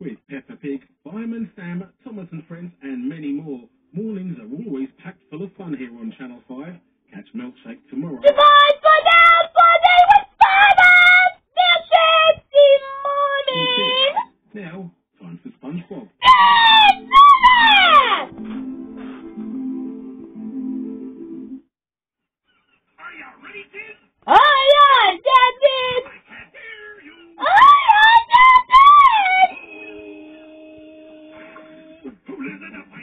With Peppa Pig, Fireman Sam, Thomas and Friends, and many more. Mornings are always packed full of fun here on Channel 5. Catch Milkshake tomorrow. Goodbye for now, Bunny with Fireman! Milkshake in morning! Now, time for SpongeBob. Are you ready, kids? Oh! culpable de la muerte.